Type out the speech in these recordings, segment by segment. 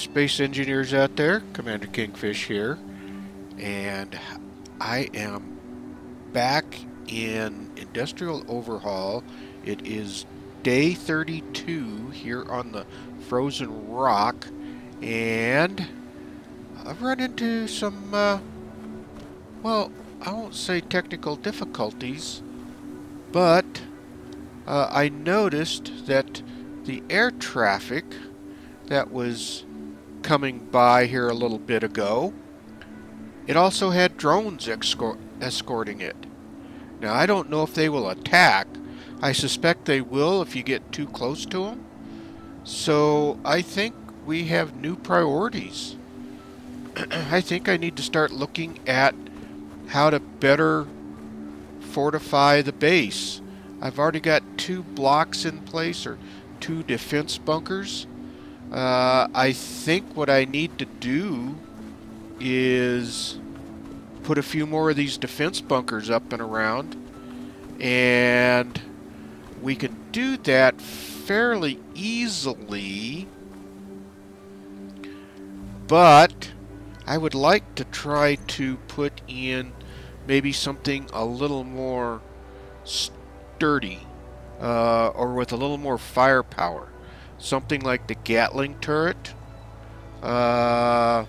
Space engineers out there. Commander Kingfish here. And I am back in Industrial Overhaul. It is day 32 here on the Frozen Rock. And I've run into some, uh, well, I won't say technical difficulties, but uh, I noticed that the air traffic that was coming by here a little bit ago, it also had drones escorting it. Now, I don't know if they will attack. I suspect they will if you get too close to them. So, I think we have new priorities. I think I need to start looking at how to better fortify the base. I've already got two blocks in place, or two defense bunkers. Uh, I think what I need to do is put a few more of these defense bunkers up and around. And we can do that fairly easily. But I would like to try to put in maybe something a little more sturdy uh, or with a little more firepower something like the Gatling turret. Uh,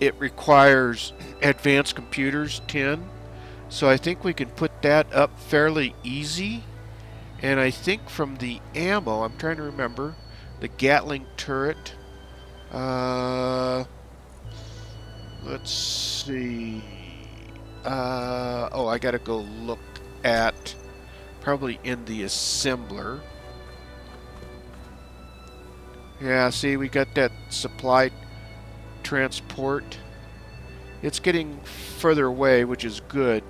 it requires advanced computers 10 so I think we can put that up fairly easy. And I think from the ammo I'm trying to remember the Gatling turret uh, let's see. Uh, oh I gotta go look at probably in the assembler yeah, see, we got that supply transport. It's getting further away, which is good.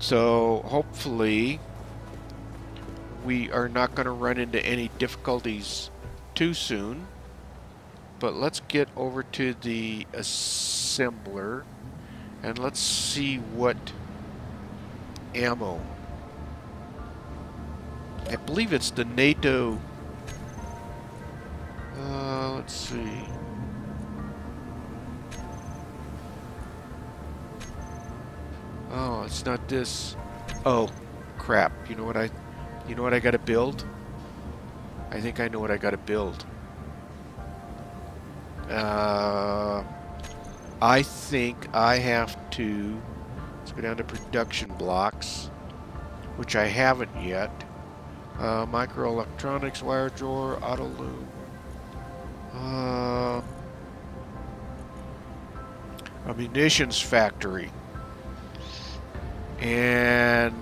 So, hopefully, we are not going to run into any difficulties too soon. But let's get over to the assembler and let's see what ammo I believe it's the NATO... Uh, let's see... Oh, it's not this. Oh, crap. You know what I... You know what I gotta build? I think I know what I gotta build. Uh... I think I have to... Let's go down to production blocks, which I haven't yet. Uh, microelectronics, wire drawer, auto loom. Uh, a munitions factory. And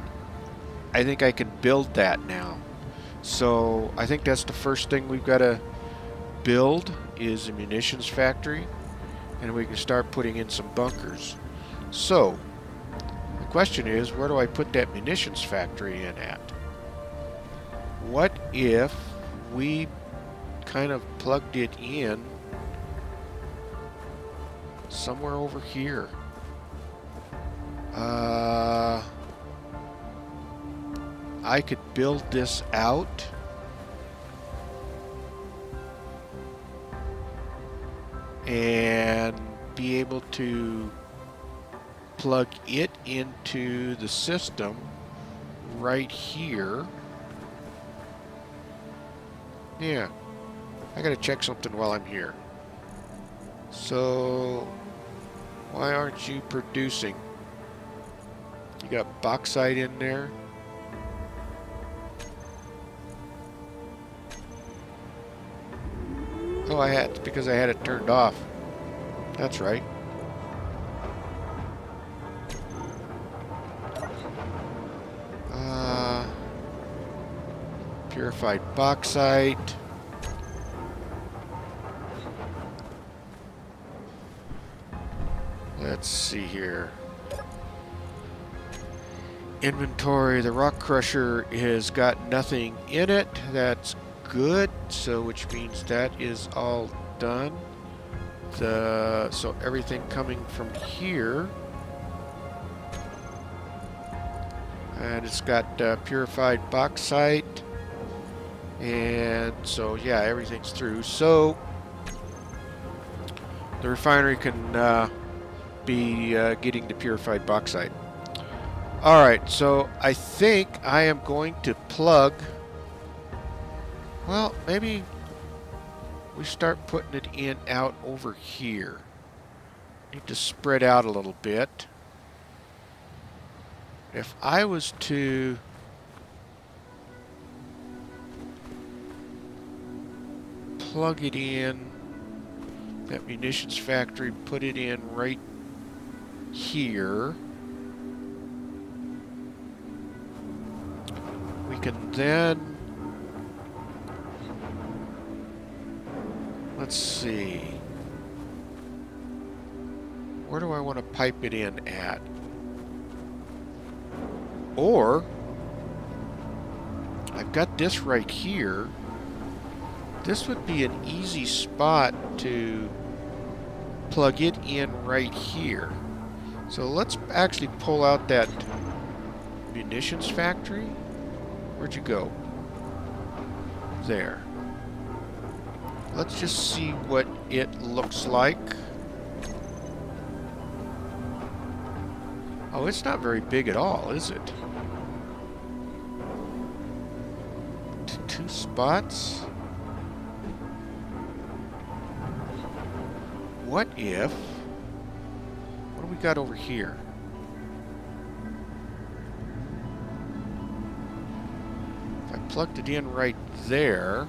I think I can build that now. So I think that's the first thing we've got to build is a munitions factory. And we can start putting in some bunkers. So, the question is, where do I put that munitions factory in at? What if we kind of plugged it in somewhere over here? Uh, I could build this out. And be able to plug it into the system right here. Yeah. I gotta check something while I'm here. So, why aren't you producing? You got bauxite in there. Oh, I had, because I had it turned off. That's right. Purified bauxite. Let's see here. Inventory. The rock crusher has got nothing in it. That's good. So, which means that is all done. The so everything coming from here. And it's got uh, purified bauxite. And so, yeah, everything's through. So, the refinery can uh, be uh, getting the purified bauxite. Alright, so I think I am going to plug... Well, maybe we start putting it in out over here. Need to spread out a little bit. If I was to... plug it in that munitions factory, put it in right here. We can then, let's see, where do I want to pipe it in at? Or, I've got this right here. This would be an easy spot to plug it in right here. So let's actually pull out that munitions factory. Where'd you go? There. Let's just see what it looks like. Oh, it's not very big at all, is it? T two spots. What if... What do we got over here? If I plugged it in right there...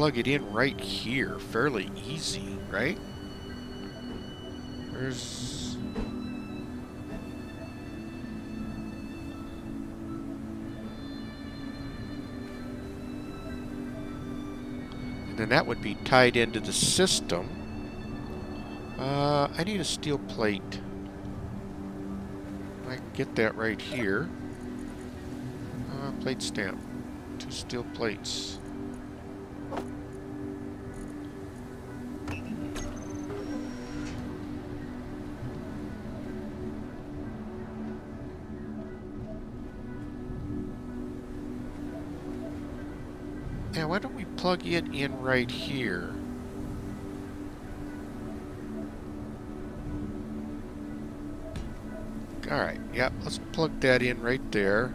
plug it in right here, fairly easy, right? There's... And then that would be tied into the system. Uh, I need a steel plate. I can get that right here. Uh, plate stamp. Two steel plates. Plug it in right here? Alright, yeah, let's plug that in right there.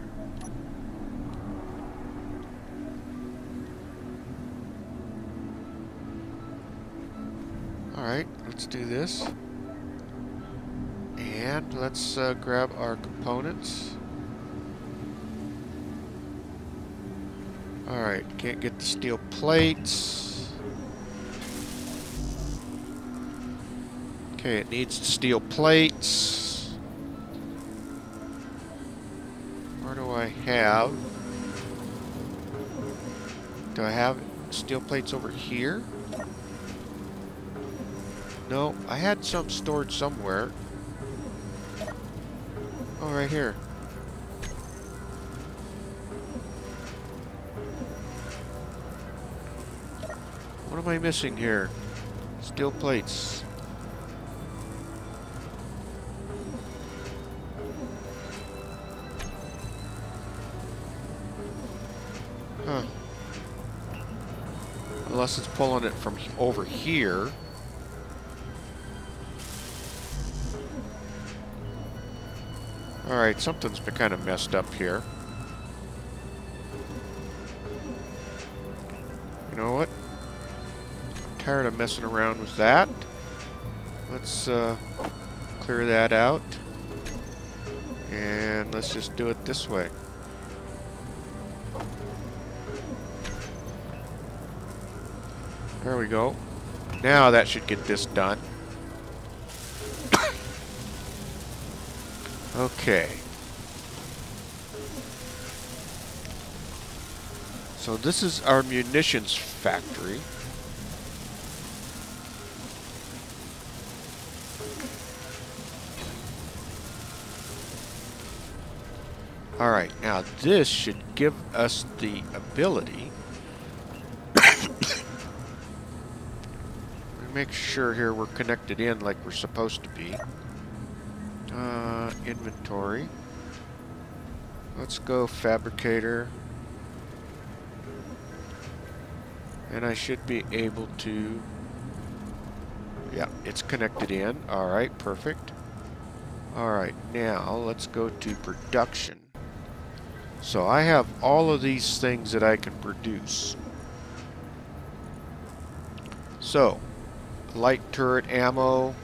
Alright, let's do this. And let's uh, grab our components. Alright, can't get the steel plates. Okay, it needs the steel plates. Where do I have? Do I have steel plates over here? No, I had some stored somewhere. Oh, right here. What am I missing here? Steel plates. Huh. Unless it's pulling it from over here. Alright, something's been kind of messed up here. Tired of messing around with that. Let's uh, clear that out. And let's just do it this way. There we go. Now that should get this done. okay. So this is our munitions factory. Alright, now this should give us the ability make sure here we're connected in like we're supposed to be. Uh, inventory. Let's go fabricator. And I should be able to... Yeah, it's connected in. Alright, perfect. Alright, now let's go to production. So I have all of these things that I can produce. So, light turret ammo,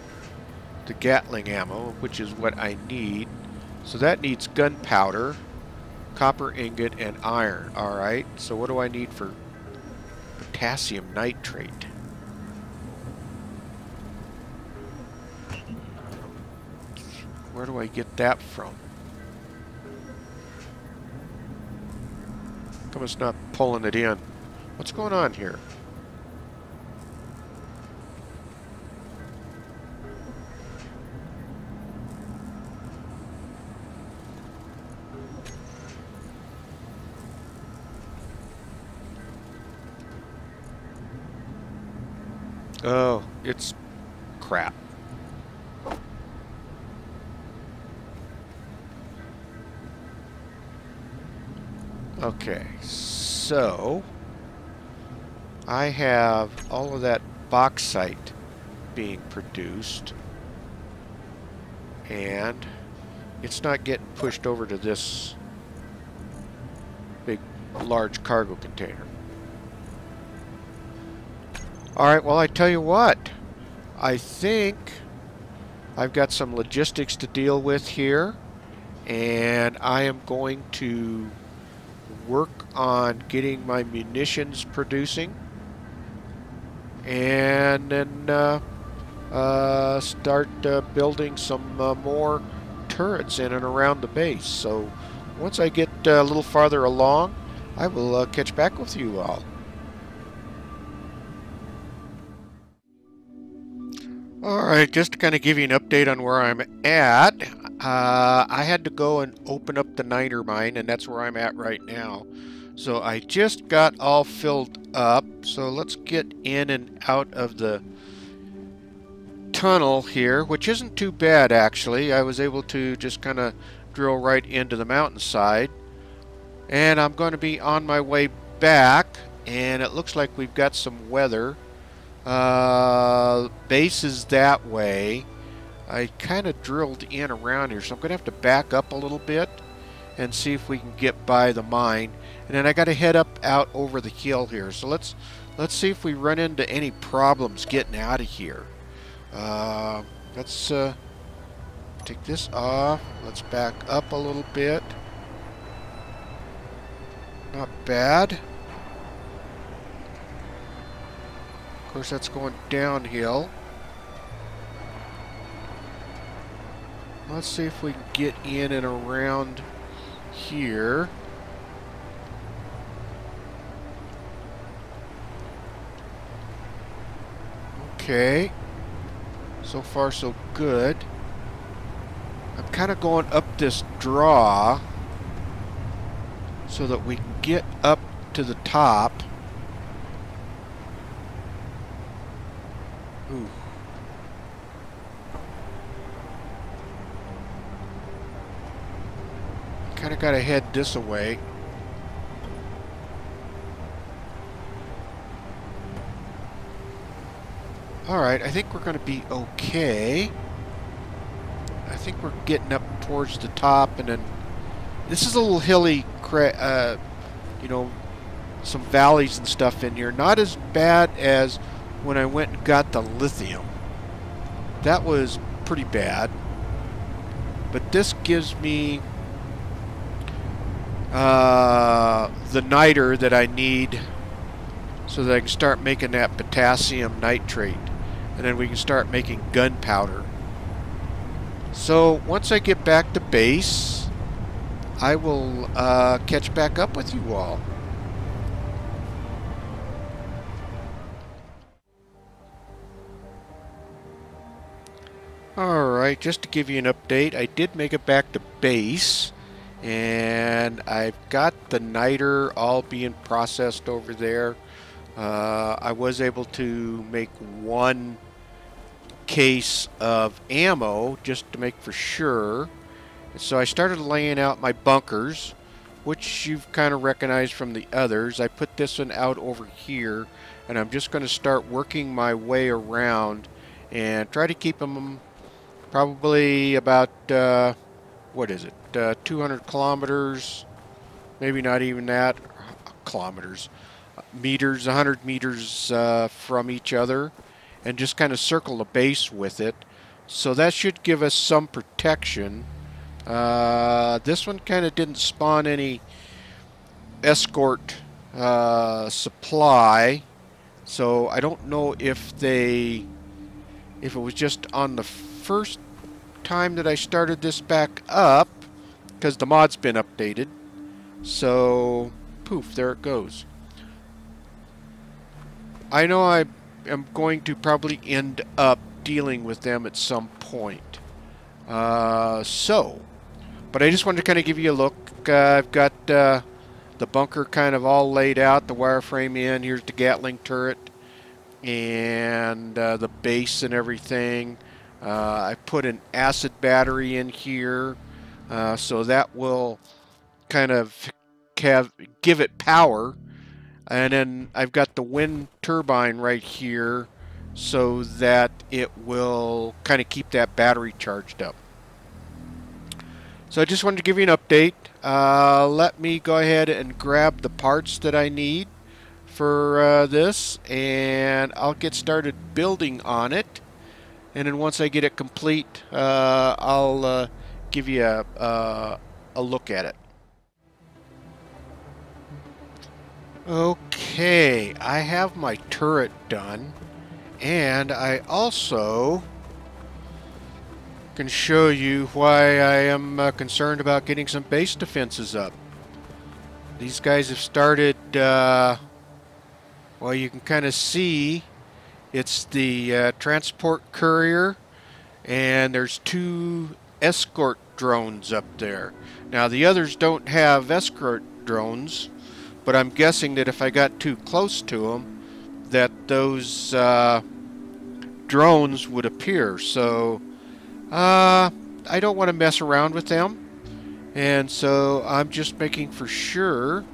the Gatling ammo, which is what I need. So that needs gunpowder, copper ingot, and iron. Alright, so what do I need for potassium nitrate? Where do I get that from? Come it's not pulling it in. What's going on here? Oh, it's crap. Okay, so I have all of that bauxite being produced and it's not getting pushed over to this big large cargo container. Alright, well I tell you what, I think I've got some logistics to deal with here and I am going to work on getting my munitions producing and then uh, uh, start uh, building some uh, more turrets in and around the base. So once I get uh, a little farther along, I will uh, catch back with you all. Alright, just to kind of give you an update on where I'm at, uh, I had to go and open up the niter mine, and that's where I'm at right now. So I just got all filled up, so let's get in and out of the tunnel here, which isn't too bad actually. I was able to just kind of drill right into the mountainside. And I'm going to be on my way back, and it looks like we've got some weather. Uh, base is that way. I kind of drilled in around here, so I'm going to have to back up a little bit and see if we can get by the mine. And then I got to head up out over the hill here. So let's let's see if we run into any problems getting out of here. Uh, let's uh, take this off. Let's back up a little bit. Not bad. Of course, that's going downhill. Let's see if we can get in and around here. Okay. So far, so good. I'm kind of going up this draw so that we can get up to the top. Ooh. Kind of got to head this way. Alright, I think we're going to be okay. I think we're getting up towards the top and then... This is a little hilly, uh, you know, some valleys and stuff in here. Not as bad as when I went and got the lithium. That was pretty bad. But this gives me uh, the niter that I need so that I can start making that potassium nitrate. And then we can start making gunpowder. So once I get back to base, I will uh, catch back up with you all. Alright, just to give you an update, I did make it back to base, And I've got the niter all being processed over there. Uh, I was able to make one case of ammo just to make for sure. So I started laying out my bunkers, which you've kind of recognized from the others. I put this one out over here, and I'm just going to start working my way around and try to keep them probably about, uh, what is it, uh, 200 kilometers, maybe not even that, kilometers, meters, 100 meters uh, from each other, and just kind of circle the base with it. So that should give us some protection. Uh, this one kind of didn't spawn any escort uh, supply, so I don't know if they, if it was just on the first time that I started this back up, because the mod's been updated. So, poof, there it goes. I know I am going to probably end up dealing with them at some point. Uh, so, but I just wanted to kind of give you a look. Uh, I've got uh, the bunker kind of all laid out, the wireframe in. Here's the Gatling turret and uh, the base and everything. Uh, I put an acid battery in here, uh, so that will kind of have, give it power. And then I've got the wind turbine right here so that it will kind of keep that battery charged up. So I just wanted to give you an update. Uh, let me go ahead and grab the parts that I need for uh, this and I'll get started building on it and then once I get it complete, uh, I'll uh, give you a, a look at it. Okay, I have my turret done, and I also can show you why I am uh, concerned about getting some base defenses up. These guys have started, uh, well, you can kind of see it's the uh, transport courier, and there's two escort drones up there. Now, the others don't have escort drones, but I'm guessing that if I got too close to them, that those uh, drones would appear. So, uh, I don't want to mess around with them. And so I'm just making for sure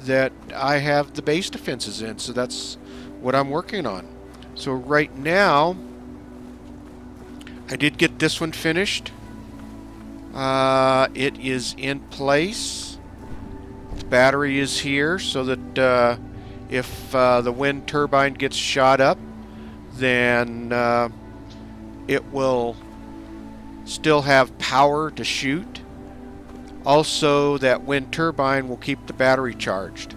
that I have the base defenses in. So that's what I'm working on. So right now, I did get this one finished. Uh, it is in place. The battery is here so that uh, if uh, the wind turbine gets shot up, then uh, it will still have power to shoot. Also, that wind turbine will keep the battery charged.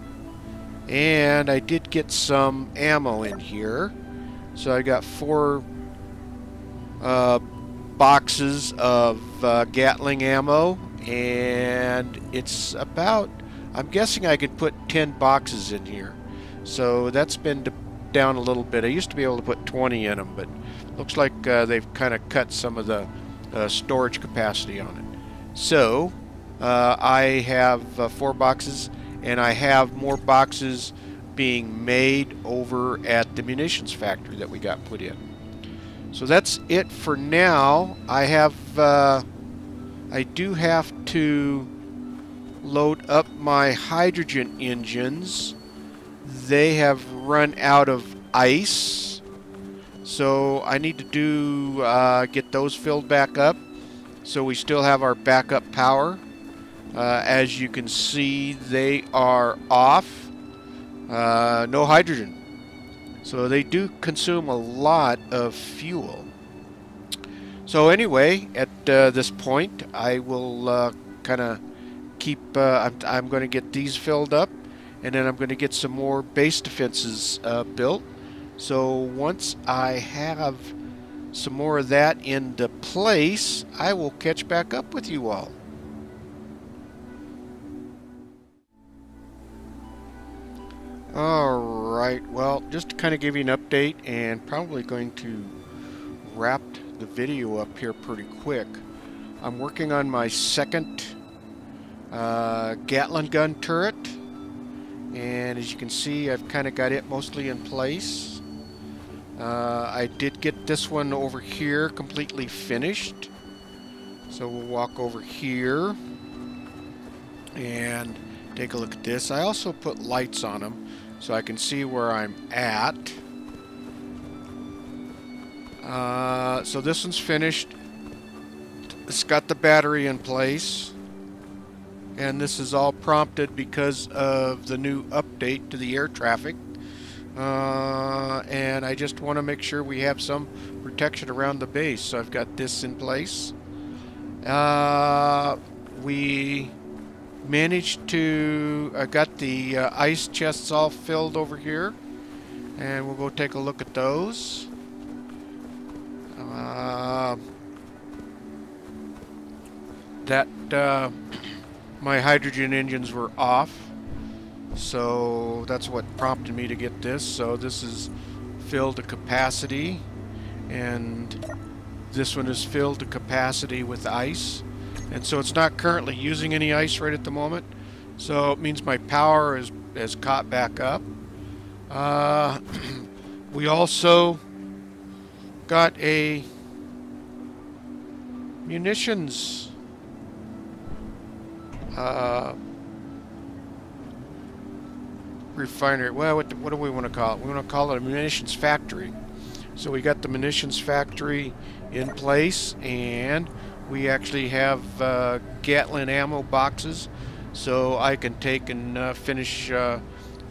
And I did get some ammo in here. So I got four uh, boxes of uh, Gatling ammo, and it's about, I'm guessing I could put 10 boxes in here. So that's been down a little bit. I used to be able to put 20 in them, but looks like uh, they've kind of cut some of the uh, storage capacity on it. So uh, I have uh, four boxes, and I have more boxes being made over at the munitions factory that we got put in. So that's it for now. I have, uh, I do have to load up my hydrogen engines. They have run out of ice. So I need to do, uh, get those filled back up. So we still have our backup power. Uh, as you can see, they are off. Uh, no hydrogen. So they do consume a lot of fuel. So anyway, at uh, this point, I will uh, kind of keep, uh, I'm, I'm going to get these filled up, and then I'm going to get some more base defenses uh, built. So once I have some more of that into place, I will catch back up with you all. Alright, well, just to kind of give you an update and probably going to wrap the video up here pretty quick. I'm working on my second uh, Gatling gun turret. And as you can see, I've kind of got it mostly in place. Uh, I did get this one over here completely finished. So we'll walk over here and take a look at this. I also put lights on them so I can see where I'm at. Uh, so this one's finished. It's got the battery in place. And this is all prompted because of the new update to the air traffic. Uh, and I just want to make sure we have some protection around the base. So I've got this in place. Uh, we managed to... I got the uh, ice chests all filled over here. And we'll go take a look at those. Uh, that uh, my hydrogen engines were off so that's what prompted me to get this so this is filled to capacity and this one is filled to capacity with ice and so it's not currently using any ice right at the moment so it means my power is has caught back up uh, we also got a munitions uh, refinery. Well, what, what do we want to call it? We want to call it a munitions factory. So we got the munitions factory in place, and we actually have uh, Gatling ammo boxes, so I can take and uh, finish uh,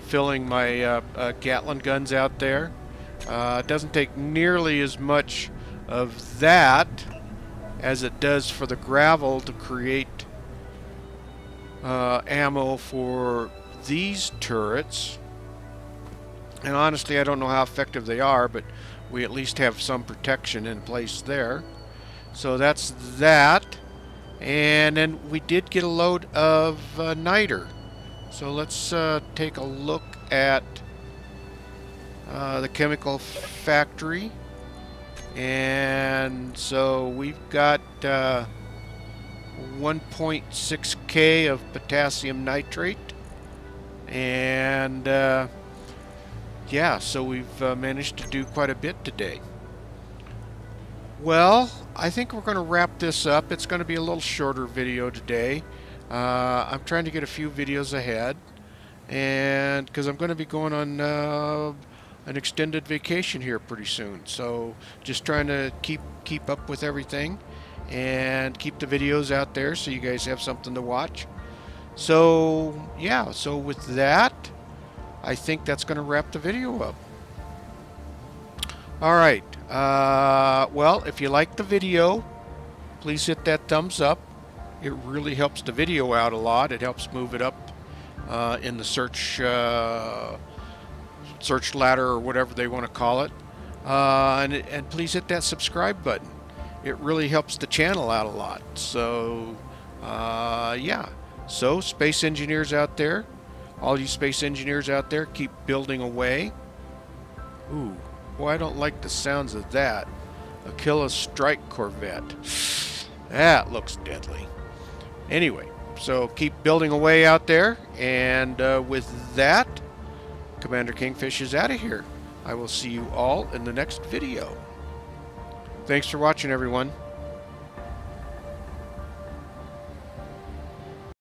filling my uh, uh, Gatling guns out there. It doesn't take nearly as much of that as it does for the gravel to create ammo for these turrets. And honestly, I don't know how effective they are, but we at least have some protection in place there. So that's that. And then we did get a load of uh, niter. So let's uh, take a look at uh, the chemical factory. And so we've got uh, 1.6K of potassium nitrate. And uh, yeah, so we've uh, managed to do quite a bit today. Well, I think we're going to wrap this up. It's going to be a little shorter video today. Uh, I'm trying to get a few videos ahead. And because I'm going to be going on uh, an extended vacation here pretty soon. So just trying to keep keep up with everything and keep the videos out there so you guys have something to watch. So, yeah, so with that, I think that's going to wrap the video up. Alright, uh, well, if you like the video, please hit that thumbs up. It really helps the video out a lot. It helps move it up uh, in the search uh, search ladder or whatever they want to call it. Uh, and, and please hit that subscribe button it really helps the channel out a lot. So, uh, yeah. So, space engineers out there, all you space engineers out there, keep building away. Ooh, boy, I don't like the sounds of that. Aquila Strike Corvette. That looks deadly. Anyway, so keep building away out there. And uh, with that, Commander Kingfish is out of here. I will see you all in the next video. Thanks for watching, everyone.